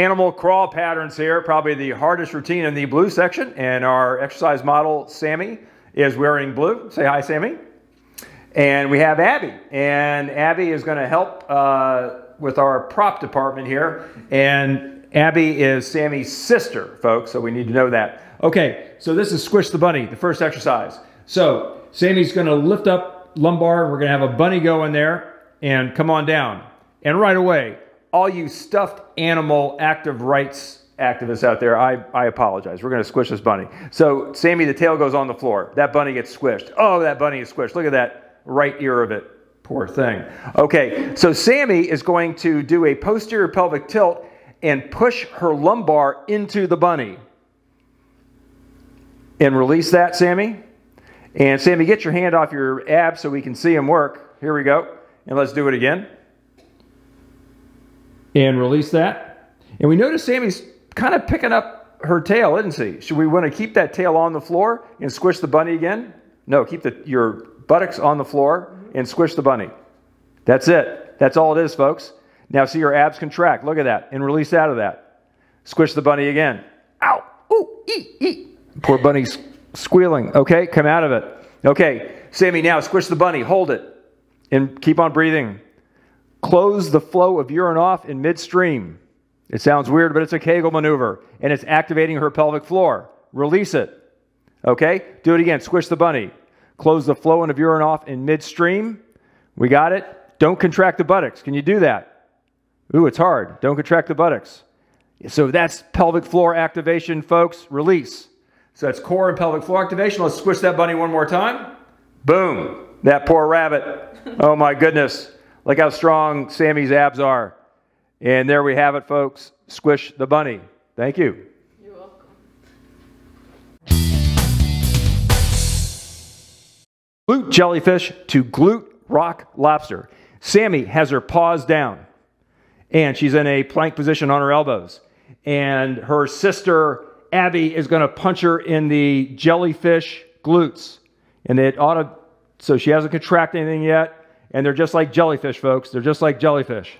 Animal crawl patterns here, probably the hardest routine in the blue section. And our exercise model, Sammy, is wearing blue. Say hi, Sammy. And we have Abby. And Abby is going to help uh, with our prop department here. And Abby is Sammy's sister, folks, so we need to know that. Okay, so this is Squish the Bunny, the first exercise. So Sammy's going to lift up lumbar. We're going to have a bunny go in there and come on down. And right away, all you stuffed animal active rights activists out there, I, I apologize. We're going to squish this bunny. So, Sammy, the tail goes on the floor. That bunny gets squished. Oh, that bunny is squished. Look at that right ear of it. Poor thing. Okay, so Sammy is going to do a posterior pelvic tilt and push her lumbar into the bunny. And release that, Sammy. And Sammy, get your hand off your abs so we can see them work. Here we go. And let's do it again and release that. And we notice Sammy's kind of picking up her tail, isn't she? Should we want to keep that tail on the floor and squish the bunny again? No, keep the, your buttocks on the floor and squish the bunny. That's it. That's all it is, folks. Now see your abs contract. Look at that. And release out of that. Squish the bunny again. Ow! Ooh! Ee! Ee! Poor bunny's squealing. Okay, come out of it. Okay, Sammy, now squish the bunny. Hold it. And keep on breathing close the flow of urine off in midstream. It sounds weird, but it's a Kegel maneuver, and it's activating her pelvic floor. Release it. Okay? Do it again. Squish the bunny. Close the flow of urine off in midstream. We got it? Don't contract the buttocks. Can you do that? Ooh, it's hard. Don't contract the buttocks. So that's pelvic floor activation, folks. Release. So that's core and pelvic floor activation. Let's squish that bunny one more time. Boom. That poor rabbit. Oh my goodness. Look how strong Sammy's abs are. And there we have it, folks. Squish the bunny. Thank you. You're welcome. Glute jellyfish to glute rock lobster. Sammy has her paws down and she's in a plank position on her elbows. And her sister Abby is going to punch her in the jellyfish glutes. And it ought to, so she hasn't contracted anything yet and they're just like jellyfish, folks. They're just like jellyfish.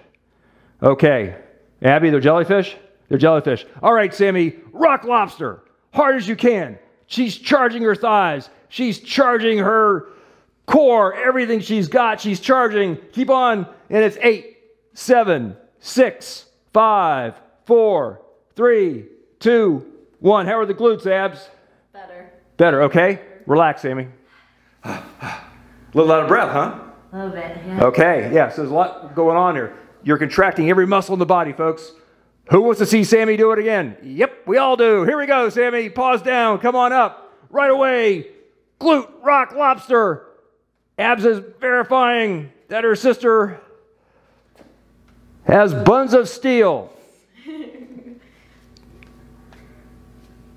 Okay. Abby, they're jellyfish? They're jellyfish. All right, Sammy, rock lobster. Hard as you can. She's charging her thighs. She's charging her core, everything she's got. She's charging. Keep on. And it's eight, seven, six, five, four, three, two, one. How are the glutes, abs? Better. Better, okay? Relax, Sammy. A little out of breath, huh? Yeah. Okay, yeah, so there's a lot going on here. You're contracting every muscle in the body, folks. Who wants to see Sammy do it again? Yep, we all do. Here we go, Sammy. Paws down. Come on up. Right away. Glute, rock, lobster. Abs is verifying that her sister has buns of steel.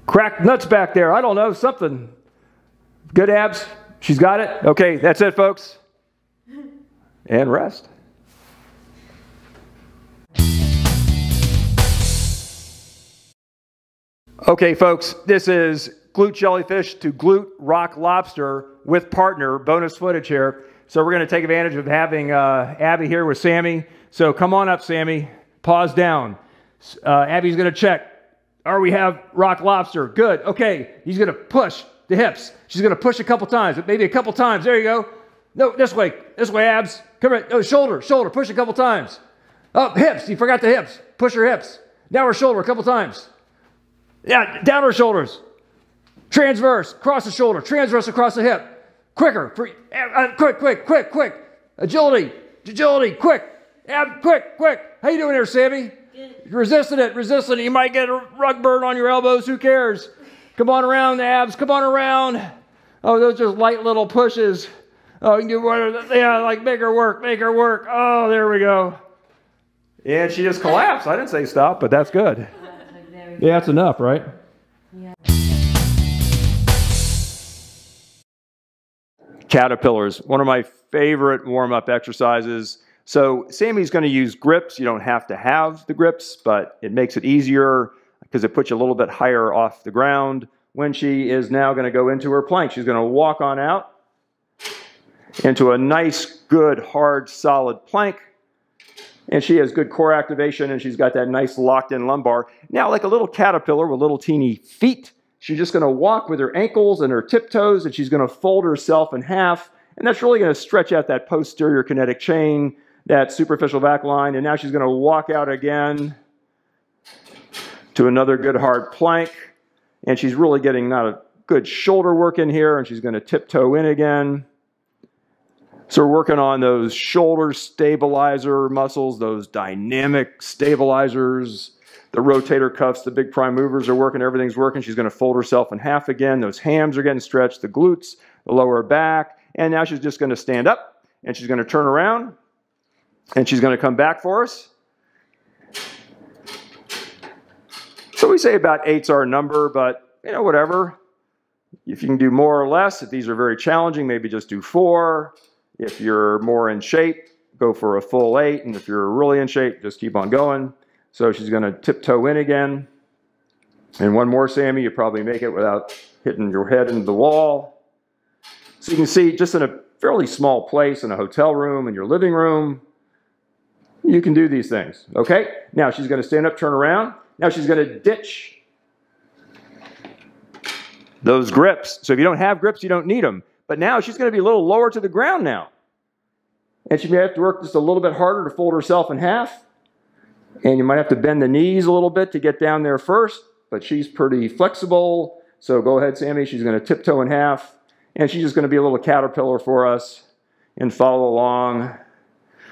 Cracked nuts back there. I don't know, something. Good abs. She's got it. Okay, that's it, folks and rest. Okay, folks, this is glute jellyfish to glute rock lobster with partner, bonus footage here. So we're going to take advantage of having uh, Abby here with Sammy. So come on up, Sammy. Paws down. Uh, Abby's going to check. Are we have rock lobster? Good. Okay, he's going to push the hips. She's going to push a couple times, maybe a couple times. There you go. No, this way. This way, abs. Come right. Oh, shoulder, shoulder. Push a couple times. Up, oh, hips. You forgot the hips. Push your hips. Down her shoulder a couple times. Yeah, down her shoulders. Transverse, across the shoulder. Transverse across the hip. Quicker. For, uh, quick, quick, quick, quick. Agility, agility, quick. Ab, quick, quick. How you doing here, Sammy? Good. Resisting it, resisting it. You might get a rug burn on your elbows. Who cares? Come on around, the abs. Come on around. Oh, those are just light little pushes. Oh, you can do more. Yeah, like make her work, make her work. Oh, there we go. And she just collapsed. I didn't say stop, but that's good. Yeah, that's enough, right? Yeah. Caterpillars, one of my favorite warm up exercises. So, Sammy's going to use grips. You don't have to have the grips, but it makes it easier because it puts you a little bit higher off the ground. When she is now going to go into her plank, she's going to walk on out into a nice, good, hard, solid plank. And she has good core activation and she's got that nice locked in lumbar. Now, like a little caterpillar with little teeny feet, she's just going to walk with her ankles and her tiptoes and she's going to fold herself in half. And that's really going to stretch out that posterior kinetic chain, that superficial back line. And now she's going to walk out again to another good hard plank. And she's really getting not a good shoulder work in here. And she's going to tiptoe in again. So we're working on those shoulder stabilizer muscles, those dynamic stabilizers, the rotator cuffs, the big prime movers are working, everything's working. She's going to fold herself in half again. Those hams are getting stretched, the glutes, the lower back. And now she's just going to stand up and she's going to turn around and she's going to come back for us. So we say about eight's our number, but you know, whatever. If you can do more or less, if these are very challenging, maybe just do four. If you're more in shape, go for a full eight. And if you're really in shape, just keep on going. So she's going to tiptoe in again. And one more, Sammy, you probably make it without hitting your head into the wall. So you can see just in a fairly small place, in a hotel room, in your living room, you can do these things. Okay? Now she's going to stand up, turn around. Now she's going to ditch those grips. So if you don't have grips, you don't need them. But now she's going to be a little lower to the ground now. And she may have to work just a little bit harder to fold herself in half. And you might have to bend the knees a little bit to get down there first. But she's pretty flexible. So go ahead, Sammy. She's going to tiptoe in half. And she's just going to be a little caterpillar for us and follow along.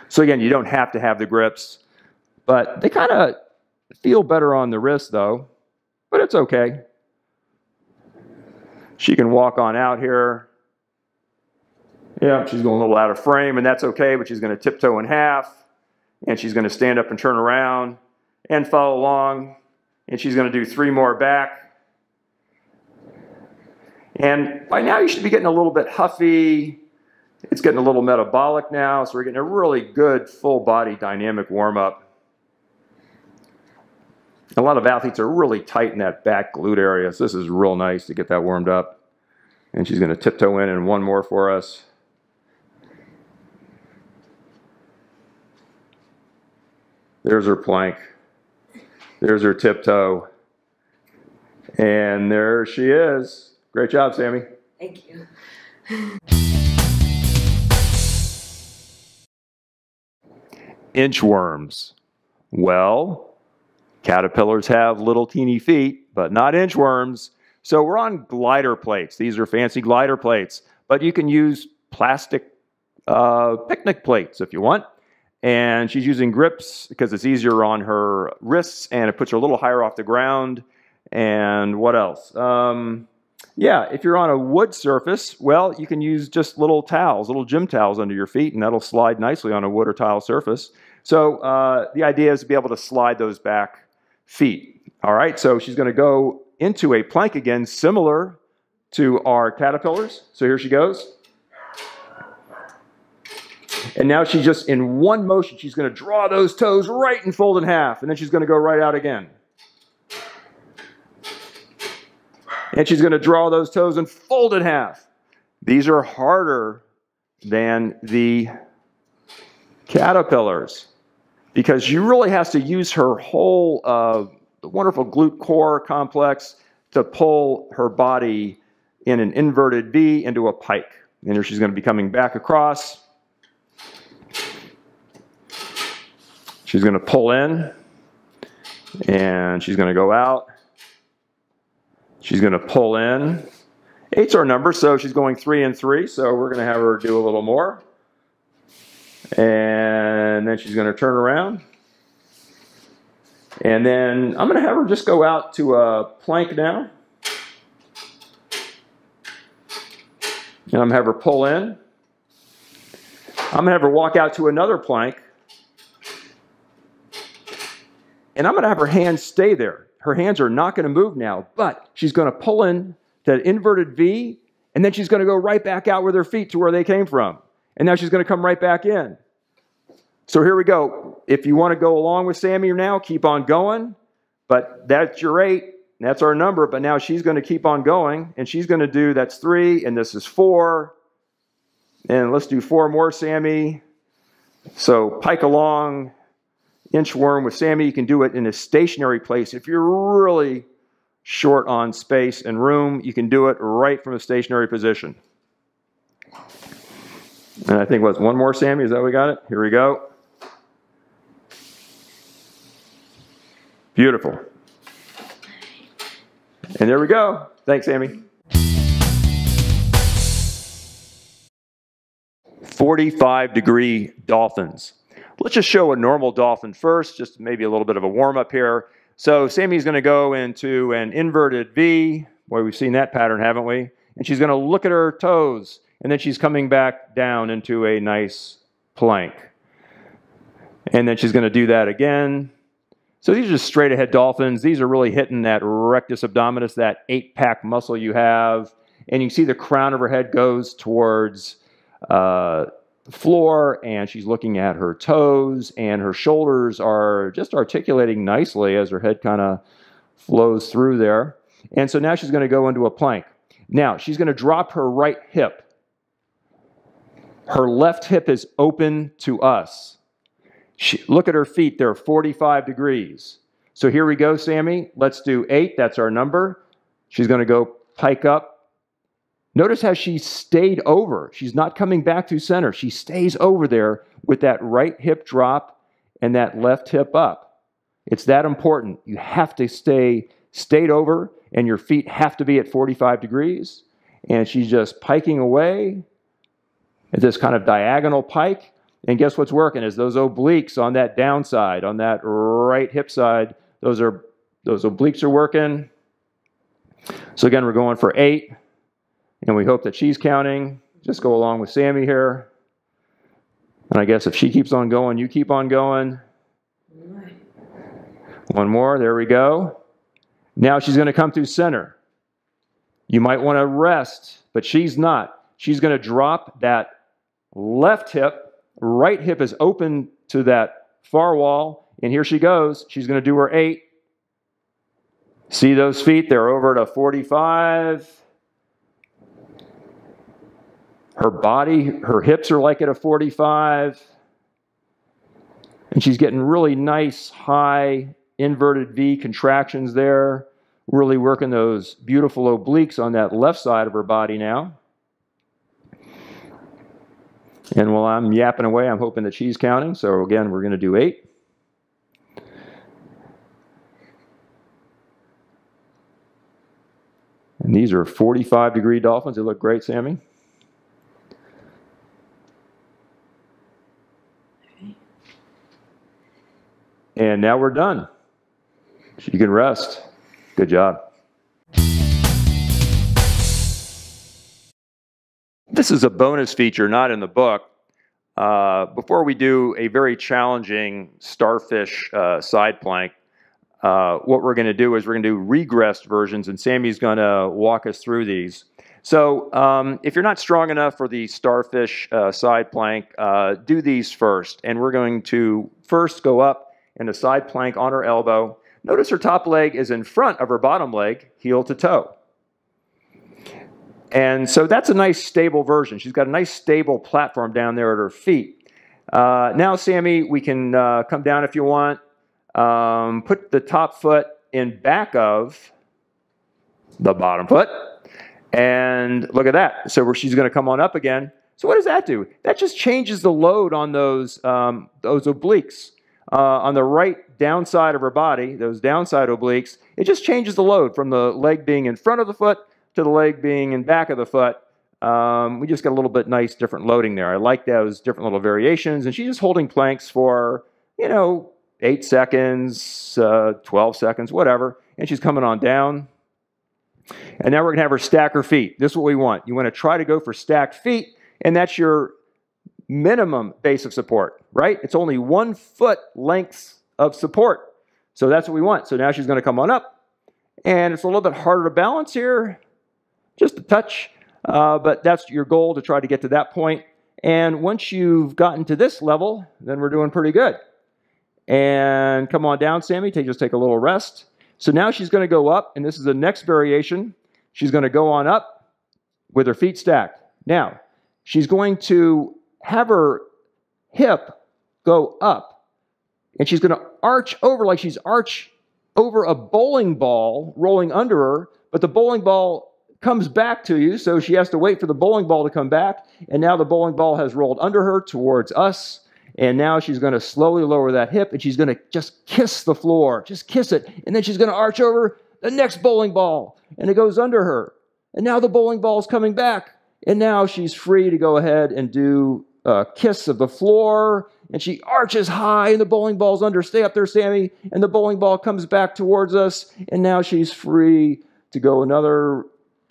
So again, you don't have to have the grips. But they kind of feel better on the wrist, though. But it's okay. She can walk on out here. Yeah, she's going a little out of frame, and that's okay, but she's going to tiptoe in half, and she's going to stand up and turn around and follow along, and she's going to do three more back. And by now, you should be getting a little bit huffy. It's getting a little metabolic now, so we're getting a really good full body dynamic warm up. A lot of athletes are really tight in that back glute area, so this is real nice to get that warmed up. And she's going to tiptoe in and one more for us. There's her plank. There's her tiptoe. And there she is. Great job, Sammy. Thank you. Inchworms. Well, caterpillars have little teeny feet, but not inchworms. So we're on glider plates. These are fancy glider plates, but you can use plastic uh, picnic plates if you want. And she's using grips because it's easier on her wrists and it puts her a little higher off the ground. And what else? Um, yeah, if you're on a wood surface, well, you can use just little towels, little gym towels under your feet, and that'll slide nicely on a wood or tile surface. So uh, the idea is to be able to slide those back feet. All right, so she's going to go into a plank again, similar to our caterpillars. So here she goes. And now she's just in one motion, she's going to draw those toes right and fold in half, and then she's going to go right out again. And she's going to draw those toes and fold in half. These are harder than the caterpillars because she really has to use her whole uh, wonderful glute core complex to pull her body in an inverted V into a pike. And here she's going to be coming back across. She's going to pull in and she's going to go out. She's going to pull in. Eight's our number, so she's going three and three, so we're going to have her do a little more. And then she's going to turn around. And then I'm going to have her just go out to a plank now. And I'm going to have her pull in. I'm going to have her walk out to another plank. And I'm going to have her hands stay there. Her hands are not going to move now, but she's going to pull in that inverted V, and then she's going to go right back out with her feet to where they came from. And now she's going to come right back in. So here we go. If you want to go along with Sammy now, keep on going. But that's your eight. That's our number. But now she's going to keep on going, and she's going to do that's three, and this is four. And let's do four more, Sammy. So pike along, inchworm with Sammy, you can do it in a stationary place. If you're really short on space and room, you can do it right from a stationary position. And I think what's one more, Sammy? Is that we got it? Here we go. Beautiful. And there we go. Thanks, Sammy. 45 degree dolphins. Let's just show a normal dolphin first, just maybe a little bit of a warm up here. So Sammy's going to go into an inverted V. Boy, we've seen that pattern, haven't we? And she's going to look at her toes, and then she's coming back down into a nice plank. And then she's going to do that again. So these are just straight ahead dolphins. These are really hitting that rectus abdominis, that eight pack muscle you have. And you see the crown of her head goes towards uh, the floor, and she's looking at her toes, and her shoulders are just articulating nicely as her head kind of flows through there. And so now she's going to go into a plank. Now she's going to drop her right hip. Her left hip is open to us. She, look at her feet, they're 45 degrees. So here we go, Sammy. Let's do eight. That's our number. She's going to go pike up. Notice how she stayed over. She's not coming back to center. She stays over there with that right hip drop and that left hip up. It's that important. You have to stay stayed over, and your feet have to be at 45 degrees. And she's just piking away at this kind of diagonal pike. And guess what's working is those obliques on that downside, on that right hip side, those are those obliques are working. So again, we're going for eight, and we hope that she's counting. Just go along with Sammy here. And I guess if she keeps on going, you keep on going. One more, there we go. Now she's going to come through center. You might want to rest, but she's not. She's going to drop that left hip Right hip is open to that far wall, and here she goes. She's going to do her eight. See those feet? They're over a 45. Her body, her hips are like at a 45. And she's getting really nice, high, inverted V contractions there, really working those beautiful obliques on that left side of her body now. And while I'm yapping away, I'm hoping that she's counting. So again, we're going to do eight. And these are 45 degree dolphins. They look great, Sammy. And now we're done. You can rest. Good job. This is a bonus feature, not in the book. Uh, before we do a very challenging starfish uh, side plank, uh, what we're going to do is we're going to do regressed versions, and Sammy's going to walk us through these. So, um, if you're not strong enough for the starfish uh, side plank, uh, do these first. And we're going to first go up in a side plank on her elbow. Notice her top leg is in front of her bottom leg, heel to toe. And so that's a nice stable version. She's got a nice stable platform down there at her feet. Uh, now, Sammy, we can uh, come down if you want. Um, put the top foot in back of the bottom foot. And look at that. So she's going to come on up again. So what does that do? That just changes the load on those, um, those obliques. Uh, on the right downside of her body, those downside obliques, it just changes the load from the leg being in front of the foot to the leg being in back of the foot. Um, we just got a little bit nice different loading there. I like those different little variations. And she's just holding planks for, you know, eight seconds, uh, 12 seconds, whatever. And she's coming on down. And now we're going to have her stack her feet. This is what we want. You want to try to go for stacked feet, and that's your minimum base of support, right? It's only one foot length of support. So that's what we want. So now she's going to come on up, and it's a little bit harder to balance here just a touch, uh, but that's your goal to try to get to that point. And once you've gotten to this level, then we're doing pretty good. And come on down, Sammy. Take, just take a little rest. So now she's going to go up, and this is the next variation. She's going to go on up with her feet stacked. Now, she's going to have her hip go up, and she's going to arch over like she's arch over a bowling ball rolling under her, but the bowling ball comes back to you, so she has to wait for the bowling ball to come back, and now the bowling ball has rolled under her towards us. And now she's going to slowly lower that hip and she's going to just kiss the floor, just kiss it. And then she's going to arch over the next bowling ball and it goes under her. And now the bowling ball is coming back. And now she's free to go ahead and do a kiss of the floor. And she arches high and the bowling ball's under. Stay up there, Sammy. And the bowling ball comes back towards us. And now she's free to go another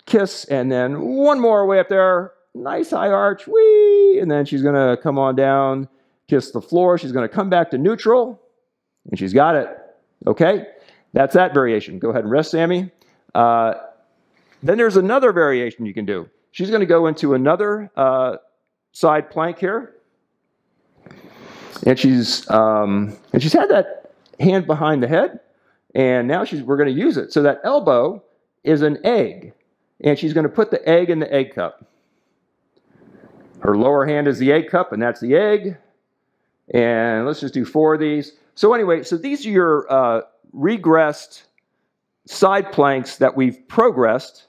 kiss. And then one more way up there. Nice high arch. Whee! And then she's to come on down kiss the floor. She's to come back to neutral, and she's got it. Okay? That's that variation. Go ahead and rest, Sammy. Uh, then there's another variation you can do. She's to go into another uh, side plank here, and she's um, and she's had that hand behind the head, and now she's we're going to use it. So that elbow is an egg, and she's going to put the egg in the egg cup. Her lower hand is the egg cup, and that's the egg. And let's just do four of these. So anyway, so these are your uh, regressed side planks that we've progressed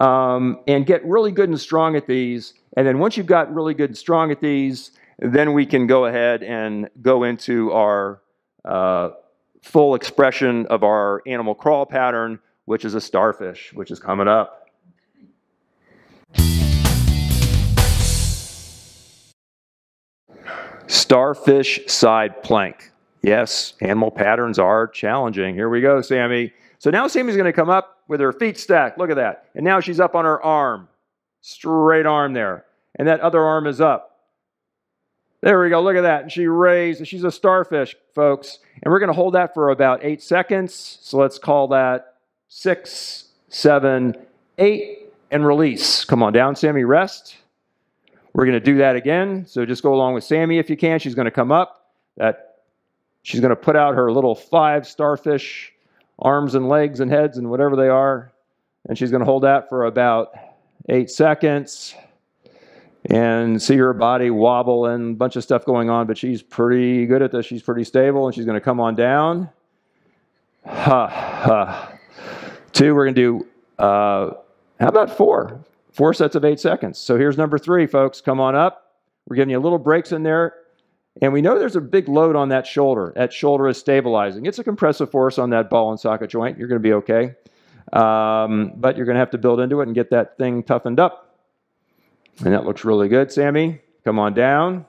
um, and get really good and strong at these. And then once you've got really good and strong at these, then we can go ahead and go into our uh, full expression of our animal crawl pattern, which is a starfish, which is coming up. Starfish side plank. Yes, animal patterns are challenging. Here we go, Sammy. So now Sammy's going to come up with her feet stacked. Look at that. And now she's up on her arm. Straight arm there. And that other arm is up. There we go. Look at that. And she raised. She's a starfish, folks. And we're going to hold that for about eight seconds. So let's call that six, seven, eight, and release. Come on down, Sammy. Rest. We're going to do that again. So just go along with Sammy if you can. She's going to come up. That she's going to put out her little five starfish arms and legs and heads and whatever they are, and she's going to hold that for about eight seconds and see her body wobble and a bunch of stuff going on. But she's pretty good at this. She's pretty stable, and she's going to come on down. Ha ha. Two. We're going to do. Uh, how about four? Four sets of eight seconds. So here's number three, folks. Come on up. We're giving you a little breaks in there. And we know there's a big load on that shoulder. That shoulder is stabilizing. It's a compressive force on that ball and socket joint. You're going to be okay. Um, but you're going to have to build into it and get that thing toughened up. And that looks really good, Sammy. Come on down.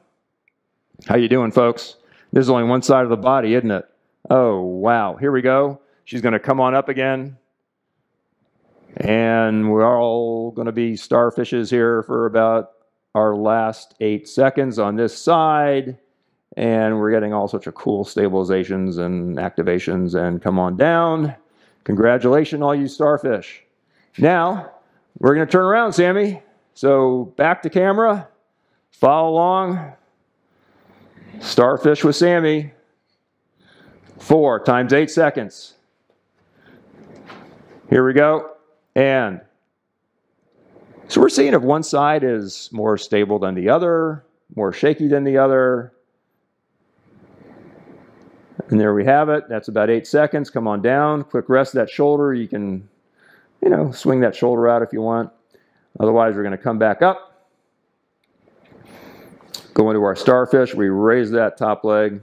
How you doing, folks? There's only one side of the body, isn't it? Oh, wow. Here we go. She's going to come on up again. And we're all going to be starfishes here for about our last eight seconds on this side. And we're getting all sorts of cool stabilizations and activations. And come on down. Congratulations, all you starfish. Now, we're going to turn around, Sammy. So back to camera. Follow along. Starfish with Sammy. Four times eight seconds. Here we go. And so we're seeing if one side is more stable than the other, more shaky than the other. And there we have it. That's about eight seconds. Come on down. Quick rest that shoulder. You can, you know, swing that shoulder out if you want. Otherwise, we're going to come back up. Go into our starfish. We raise that top leg.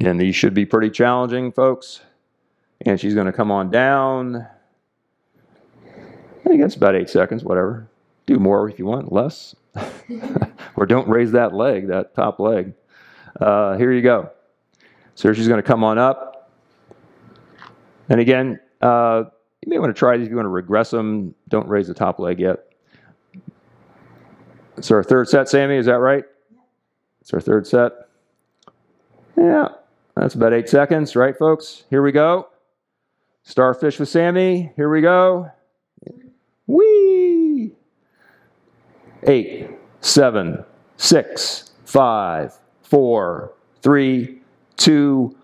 And these should be pretty challenging, folks and she's going to come on down. I think that's about eight seconds, whatever. Do more if you want, less. or don't raise that leg, that top leg. Uh, here you go. So she's going to come on up. And again, uh, you may want to try these if you want to regress them. Don't raise the top leg yet. It's our third set, Sammy. Is that right? It's our third set. Yeah, that's about eight seconds, right, folks? Here we go. Starfish with Sammy. Here we go. Whee! Eight, seven, six, five, four, three, two,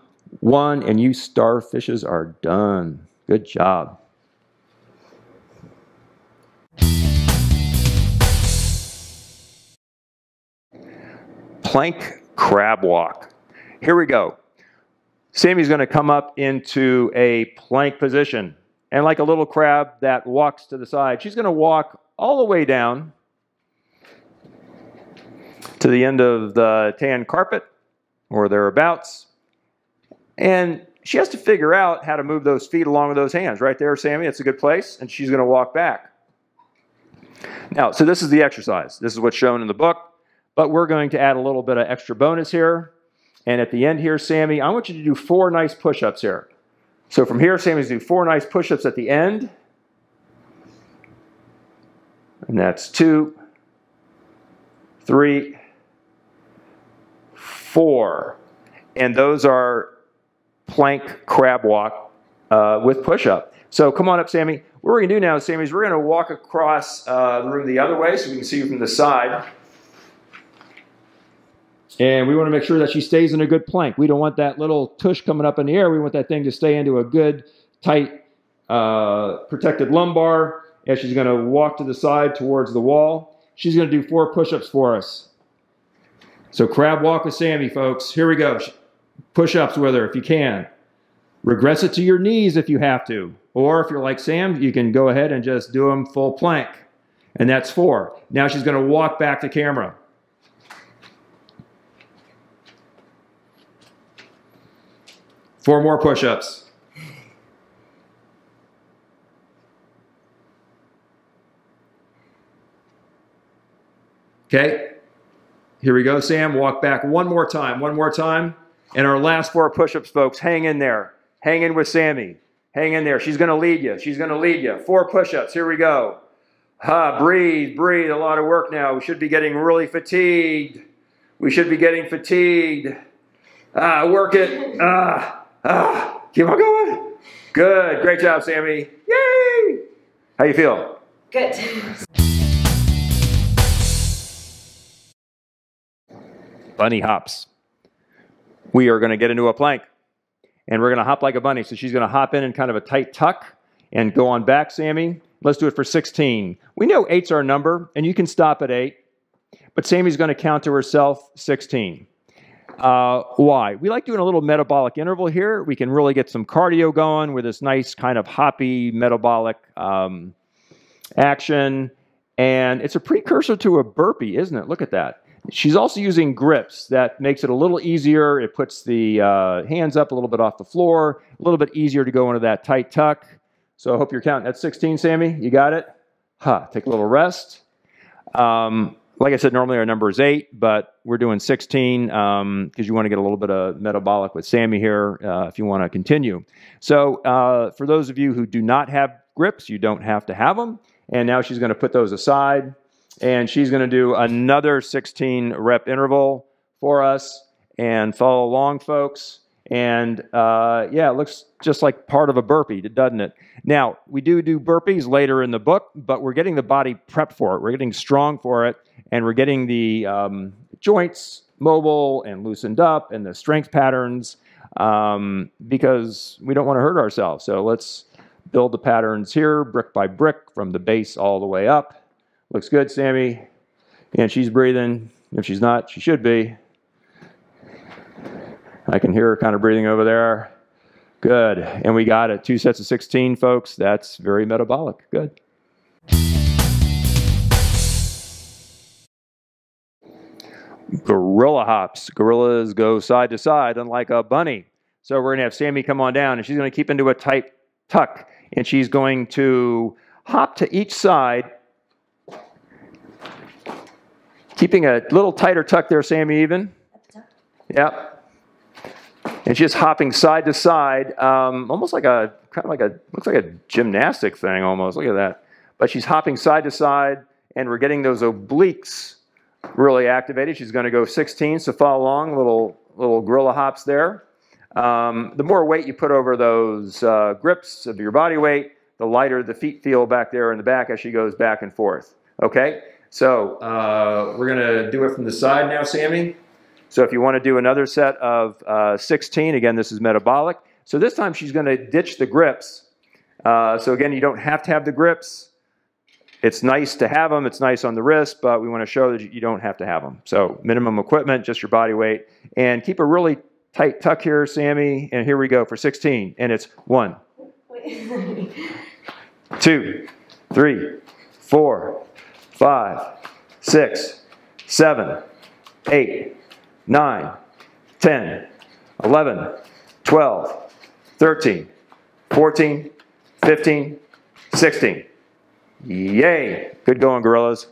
one, and you starfishes are done. Good job. Plank crab walk. Here we go. Sammy's going to come up into a plank position. And like a little crab that walks to the side, she's going to walk all the way down to the end of the tan carpet or thereabouts. And she has to figure out how to move those feet along with those hands. Right there, Sammy, it's a good place. And she's going to walk back. Now, so this is the exercise. This is what's shown in the book. But we're going to add a little bit of extra bonus here. And at the end here, Sammy, I want you to do four nice push ups here. So from here, Sammy's do four nice push ups at the end. And that's two, three, four. And those are plank crab walk uh, with push up. So come on up, Sammy. What we're going to do now, Sammy, is we're going to walk across uh, the room the other way so we can see you from the side. And we want to make sure that she stays in a good plank. We don't want that little tush coming up in the air. We want that thing to stay into a good, tight, uh, protected lumbar. And she's going to walk to the side towards the wall. She's going to do four push ups for us. So, crab walk with Sammy, folks. Here we go. Push ups with her if you can. Regress it to your knees if you have to. Or if you're like Sam, you can go ahead and just do them full plank. And that's four. Now she's going to walk back to camera. Four more push ups. Okay, here we go, Sam. Walk back one more time, one more time. And our last four push ups, folks, hang in there. Hang in with Sammy. Hang in there. She's going to lead you. She's going to lead you. Four push ups. Here we go. Ha, breathe, breathe. A lot of work now. We should be getting really fatigued. We should be getting fatigued. Ah, work it. Ah. Ah, keep on going. Good. Great job, Sammy. Yay! How you feel? Good. Bunny hops. We are going to get into a plank. And we're going to hop like a bunny. So she's going to hop in in kind of a tight tuck and go on back, Sammy. Let's do it for 16. We know eight's our number, and you can stop at eight. But Sammy's going to count to herself 16. Uh, why? We like doing a little metabolic interval here. We can really get some cardio going with this nice kind of hoppy metabolic um, action. And it's a precursor to a burpee, isn't it? Look at that. She's also using grips. That makes it a little easier. It puts the uh, hands up a little bit off the floor, a little bit easier to go into that tight tuck. So I hope you're counting. That's 16, Sammy. You got it? Huh. Take a little rest. Um, like I said, normally our number is eight, but we're doing 16 because um, you want to get a little bit of metabolic with Sammy here uh, if you want to continue. So, uh, for those of you who do not have grips, you don't have to have them. And now she's going to put those aside and she's going to do another 16 rep interval for us and follow along, folks. And uh, yeah, it looks just like part of a burpee, doesn't it? Now, we do do burpees later in the book, but we're getting the body prepped for it. We're getting strong for it, and we're getting the um, joints mobile and loosened up and the strength patterns um, because we don't want to hurt ourselves. So let's build the patterns here brick by brick from the base all the way up. Looks good, Sammy. And she's breathing. If she's not, she should be. I can hear her kind of breathing over there. Good. And we got it. Two sets of 16, folks. That's very metabolic. Good. Gorilla hops. Gorillas go side to side, unlike a bunny. So we're going to have Sammy come on down, and she's going to keep into a tight tuck. And she's going to hop to each side, keeping a little tighter tuck there, Sammy, even. Yep and she's hopping side to side, um, almost like a kind of like a looks like a gymnastic thing almost. Look at that. But she's hopping side to side, and we're getting those obliques really activated. She's going to go 16, so follow along. Little little gorilla hops there. Um, the more weight you put over those uh, grips of your body weight, the lighter the feet feel back there in the back as she goes back and forth. Okay, so uh, we're going to do it from the side now, Sammy. So if you want to do another set of uh, 16, again, this is metabolic. So this time she's going to ditch the grips. Uh, so again, you don't have to have the grips. it's nice to have them. It's nice on the wrist, but we want to show that you don't have to have them. So minimum equipment, just your body weight, and keep a really tight tuck here, Sammy. And here we go for 16, and it's one, two, three, four, five, six, seven, eight, nine, 10, 11, 12, 13, 14, 15, 16. Yay! Good going, gorillas.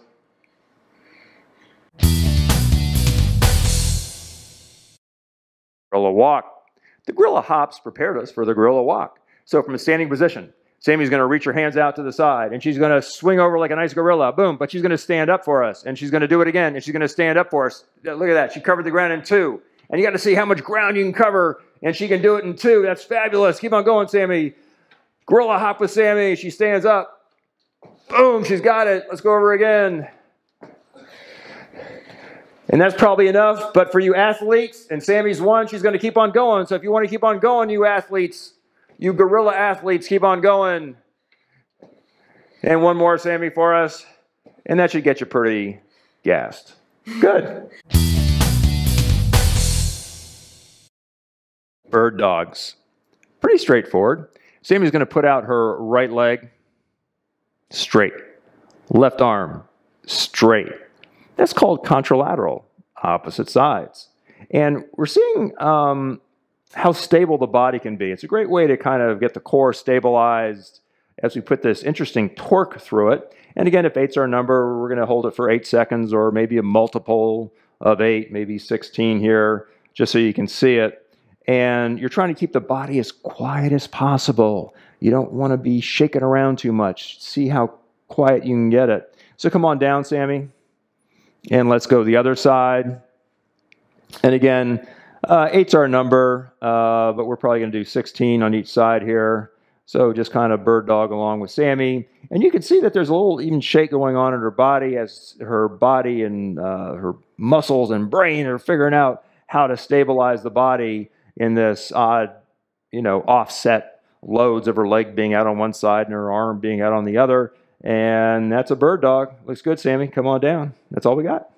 Gorilla walk. The gorilla hops prepared us for the gorilla walk. So from a standing position, Sammy's going to reach her hands out to the side and she's going to swing over like a nice gorilla. Boom. But she's going to stand up for us and she's going to do it again and she's going to stand up for us. Look at that. She covered the ground in two. And you got to see how much ground you can cover and she can do it in two. That's fabulous. Keep on going, Sammy. Gorilla hop with Sammy. She stands up. Boom. She's got it. Let's go over again. And that's probably enough. But for you athletes, and Sammy's one, she's going to keep on going. So if you want to keep on going, you athletes, you gorilla athletes, keep on going. And one more, Sammy, for us. And that should get you pretty gassed. Good. Bird dogs. Pretty straightforward. Sammy's going to put out her right leg straight, left arm straight. That's called contralateral, opposite sides. And we're seeing um, how stable the body can be. It's a great way to kind of get the core stabilized as we put this interesting torque through it. And again, if eight's our number, we're going to hold it for eight seconds or maybe a multiple of eight, maybe 16 here, just so you can see it. And you're trying to keep the body as quiet as possible. You don't want to be shaking around too much. See how quiet you can get it. So come on down, Sammy. And let's go the other side. And again, uh, eight's our number, uh, but we're probably going to do 16 on each side here. So just kind of bird dog along with Sammy. And you can see that there's a little even shake going on in her body as her body and uh, her muscles and brain are figuring out how to stabilize the body in this odd, you know, offset loads of her leg being out on one side and her arm being out on the other. And that's a bird dog. Looks good, Sammy. Come on down. That's all we got.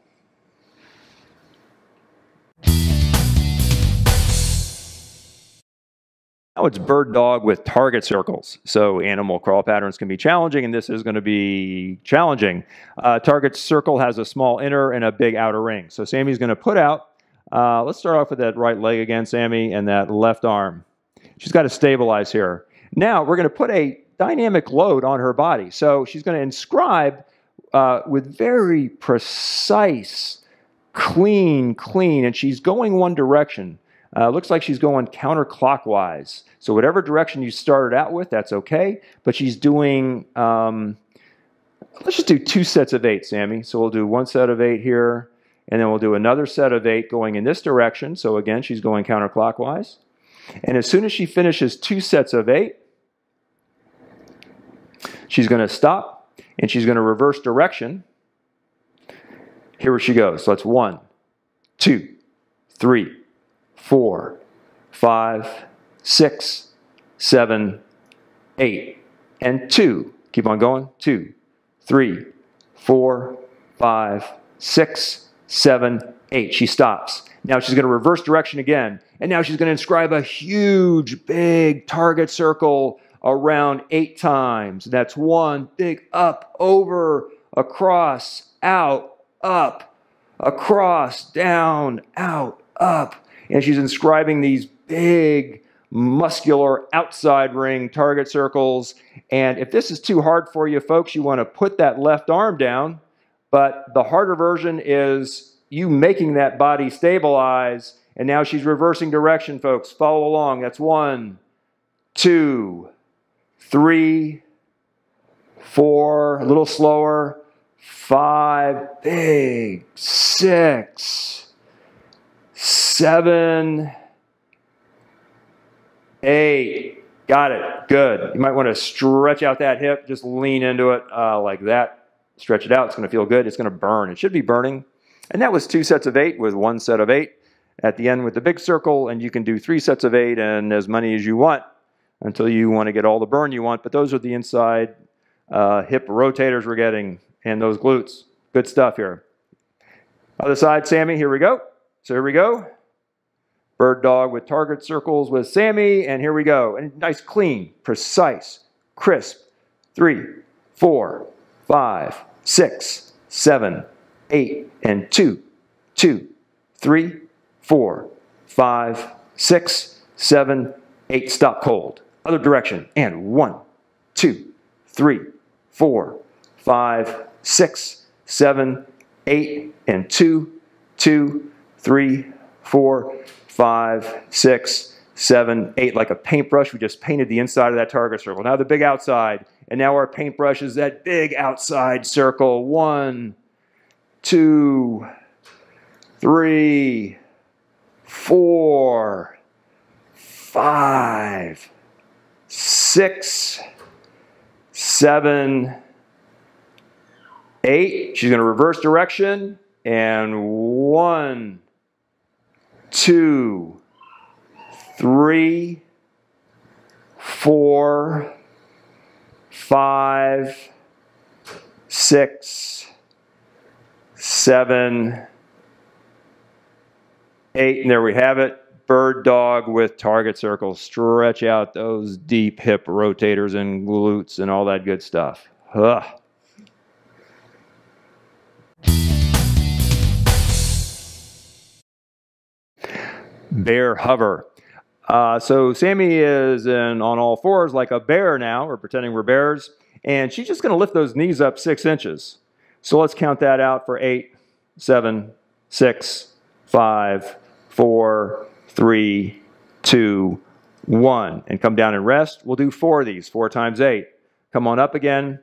Now it's bird dog with target circles. So animal crawl patterns can be challenging, and this is going to be challenging. Uh, target circle has a small inner and a big outer ring. So Sammy's going to put out. Uh, let's start off with that right leg again, Sammy, and that left arm. She's got to stabilize here. Now we're going to put a dynamic load on her body. So she's going to inscribe uh, with very precise, clean, clean, and she's going one direction. Uh, looks like she's going counterclockwise. So whatever direction you started out with, that's okay. But she's doing, um, let's just do two sets of eight, Sammy. So we'll do one set of eight here, and then we'll do another set of eight going in this direction. So again, she's going counterclockwise. And as soon as she finishes two sets of eight, she's going to stop and she's going to reverse direction. Here she goes. So that's one, two, three, four, five, six, seven, eight, and two. Keep on going. Two, three, four, five, six, seven, eight. She stops. Now she's going to reverse direction again. And now she's going to inscribe a huge, big target circle around eight times. That's one big up, over, across, out, up, across, down, out, up. And she's inscribing these big, muscular outside ring target circles. And if this is too hard for you, folks, you want to put that left arm down. But the harder version is you making that body stabilize. And now she's reversing direction, folks. Follow along. That's one, two, three, four, a little slower, five, big, six, seven, eight. Got it. Good. You might want to stretch out that hip. Just lean into it uh, like that. Stretch it out. It's going to feel good. It's going to burn. It should be burning. And that was two sets of eight with one set of eight at the end with the big circle. And you can do three sets of eight and as many as you want until you want to get all the burn you want. But those are the inside uh, hip rotators we're getting and those glutes. Good stuff here. Other side, Sammy, here we go. So here we go. Bird dog with target circles with Sammy, and here we go. And nice, clean, precise, crisp. Three, four, five, six, seven, eight, and two, two, three, four, five, six, seven, eight. Stop cold. Other direction. And one, two, three, four, five, six, seven, eight, and two, two, three, four, five, six, seven, eight. Like a paintbrush, we just painted the inside of that target circle. Now the big outside. And now our paintbrush is that big outside circle. One, two, three, four, five, six, seven, eight. She's going to reverse direction. And one, two, three, four, five, six, seven, eight. And there we have it. Bird dog with target circles. Stretch out those deep hip rotators and glutes and all that good stuff. Ugh. Bear hover. Uh, so Sammy is in on all fours like a bear now. We're pretending we're bears. And she's just going to lift those knees up six inches. So let's count that out for eight, seven, six, five, four, three, two, one. And come down and rest. We'll do four of these, four times eight. Come on up again.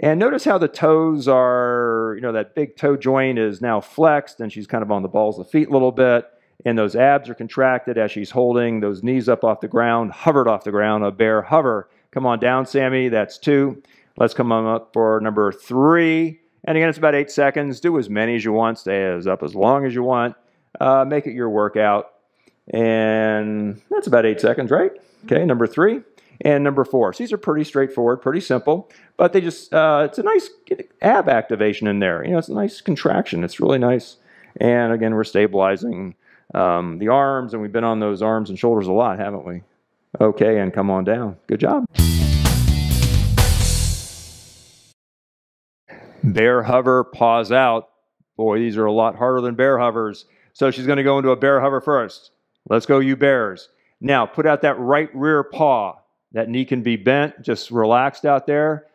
And notice how the toes are, you know, that big toe joint is now flexed and she's kind of on the balls of the feet a little bit. And those abs are contracted as she's holding those knees up off the ground, hovered off the ground, a bear hover. Come on down, Sammy. That's two. Let's come on up for number three. And again, it's about eight seconds. Do as many as you want. Stay as up as long as you want. Uh, make it your workout. And that's about eight seconds, right? Okay, number three and number four. So these are pretty straightforward, pretty simple, but they just, uh, it's a nice ab activation in there. You know, it's a nice contraction. It's really nice. And again, we're stabilizing um, the arms, and we've been on those arms and shoulders a lot, haven't we? Okay, and come on down. Good job. Bear hover, paws out. Boy, these are a lot harder than bear hovers. So she's going to go into a bear hover first. Let's go, you bears. Now, put out that right rear paw. That knee can be bent, just relaxed out there.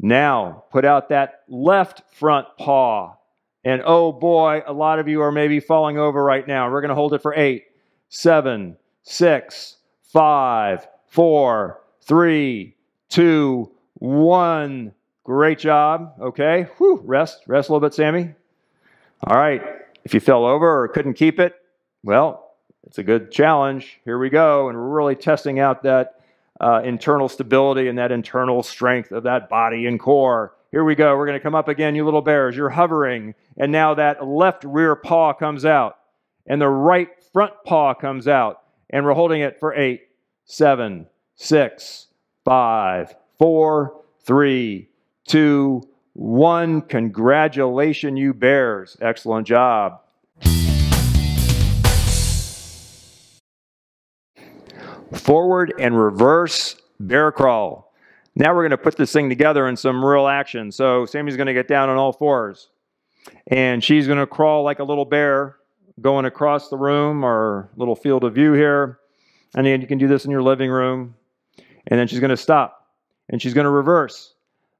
Now, put out that left front paw. And oh boy, a lot of you are maybe falling over right now. We're going to hold it for eight, seven, six, five, four, three, two, one. Great job. Okay. Whew. Rest. Rest a little bit, Sammy. All right. If you fell over or couldn't keep it, well, it's a good challenge. Here we go. And we're really testing out that uh, internal stability and that internal strength of that body and core. Here we go. We're going to come up again, you little bears. You're hovering. And now that left rear paw comes out, and the right front paw comes out. And we're holding it for eight, seven, six, five, four, three, two, one. Congratulations, you bears. Excellent job. Forward and reverse bear crawl. Now we're going to put this thing together in some real action. So Sammy's going to get down on all fours. And she's going to crawl like a little bear going across the room or little field of view here. And then you can do this in your living room. And then she's going to stop. And she's going to reverse.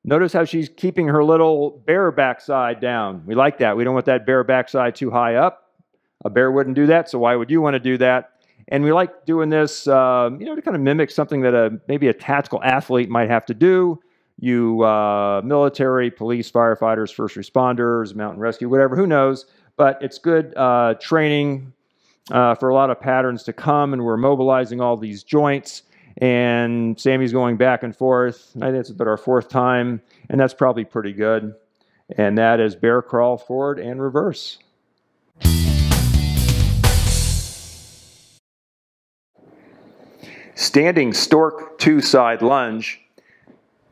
Notice how she's keeping her little bear backside down. We like that. We don't want that bear backside too high up. A bear wouldn't do that, so why would you want to do that? And we like doing this, uh, you know, to kind of mimic something that a maybe a tactical athlete might have to do. You uh, military, police, firefighters, first responders, mountain rescue, whatever, who knows? But it's good uh, training uh, for a lot of patterns to come, and we're mobilizing all these joints. And Sammy's going back and forth. I think it's about our fourth time, and that's probably pretty good. And that is bear crawl forward and reverse. Standing stork to side lunge.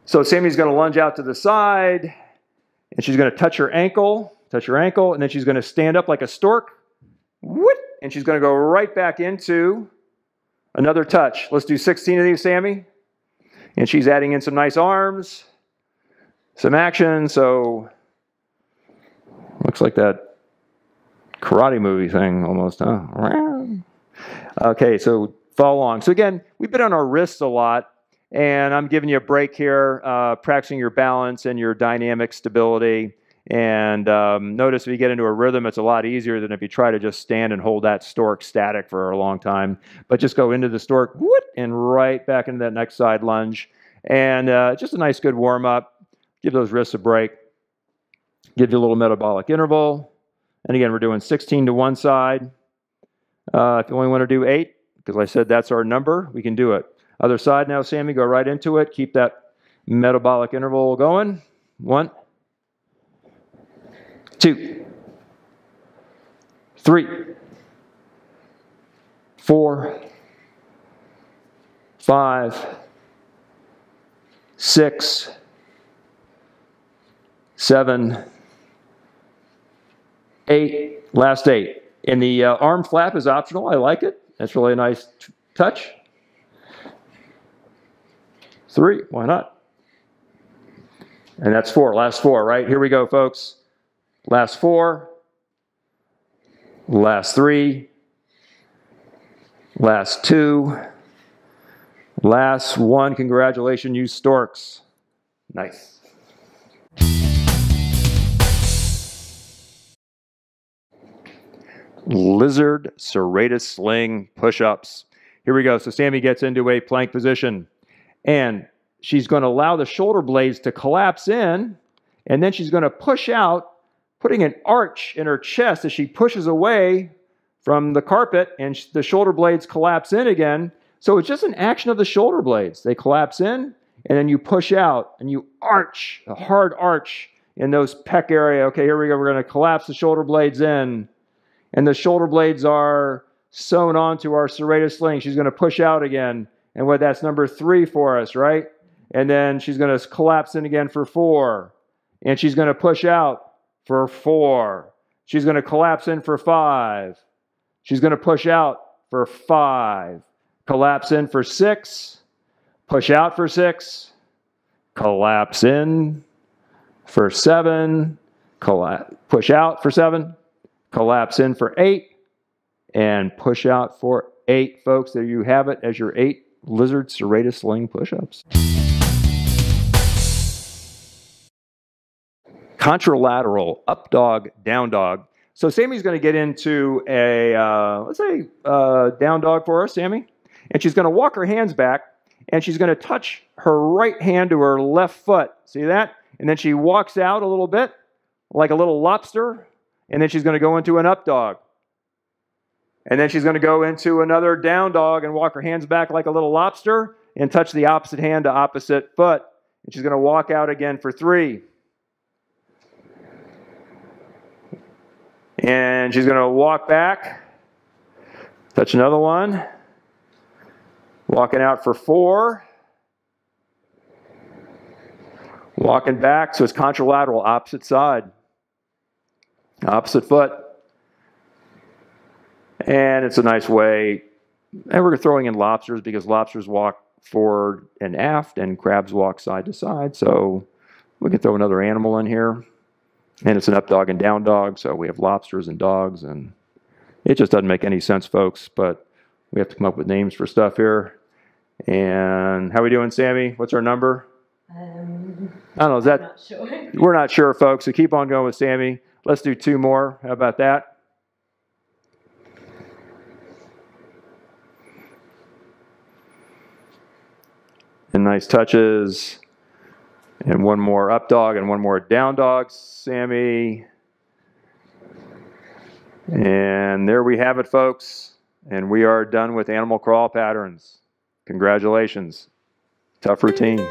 So Sammy's going to lunge out to the side, and she's going to touch her ankle, touch her ankle, and then she's going to stand up like a stork, whoop, and she's going to go right back into another touch. Let's do 16 of these, Sammy. And she's adding in some nice arms, some action. So looks like that karate movie thing almost, huh? Okay, so follow along. So again, we've been on our wrists a lot, and I'm giving you a break here, uh, practicing your balance and your dynamic stability. And um, notice if you get into a rhythm, it's a lot easier than if you try to just stand and hold that stork static for a long time. But just go into the stork, whoop, and right back into that next side lunge. And uh, just a nice, good warm up. Give those wrists a break. Give you a little metabolic interval. And again, we're doing 16 to one side. Uh, if you only want to do eight, because I said that's our number, we can do it. Other side now, Sammy, go right into it. Keep that metabolic interval going. One, two, three, four, five, six, seven, eight, last eight. And the uh, arm flap is optional. I like it. That's really a nice touch. Three, why not? And that's four, last four, right? Here we go, folks. Last four, last three, last two, last one. Congratulations, you storks. Nice. Lizard serratus sling push ups. Here we go. So Sammy gets into a plank position and she's going to allow the shoulder blades to collapse in and then she's going to push out, putting an arch in her chest as she pushes away from the carpet and the shoulder blades collapse in again. So it's just an action of the shoulder blades. They collapse in and then you push out and you arch, a hard arch in those pec area. Okay, here we go. We're going to collapse the shoulder blades in and the shoulder blades are sewn onto our serratus sling. She's going to push out again. And what that's number three for us, right? And then she's going to collapse in again for four. And she's going to push out for four. She's going to collapse in for five. She's going to push out for five. Collapse in for six. Push out for six. Collapse in for seven. Collapse, push out for seven collapse in for eight, and push out for eight, folks. There you have it as your eight lizard serratus sling push ups. Contralateral up dog, down dog. So Sammy's going to get into a, uh, let's say, uh, down dog for us, Sammy. And she's going to walk her hands back and she's going to touch her right hand to her left foot. See that? And then she walks out a little bit like a little lobster and then she's going to go into an up dog. And then she's going to go into another down dog and walk her hands back like a little lobster and touch the opposite hand to opposite foot. And she's going to walk out again for three. And she's going to walk back, touch another one, walking out for four, walking back, so it's contralateral, opposite side. Opposite foot. And it's a nice way. And we're throwing in lobsters because lobsters walk forward and aft and crabs walk side to side. So we can throw another animal in here. And it's an up dog and down dog. So we have lobsters and dogs. And it just doesn't make any sense, folks. But we have to come up with names for stuff here. And how are we doing, Sammy? What's our number? Um, I don't know. Is that not sure. we're not sure, folks. So keep on going with Sammy. Let's do two more. How about that? And nice touches. And one more up dog and one more down dog, Sammy. And there we have it, folks. And we are done with animal crawl patterns. Congratulations. Tough routine.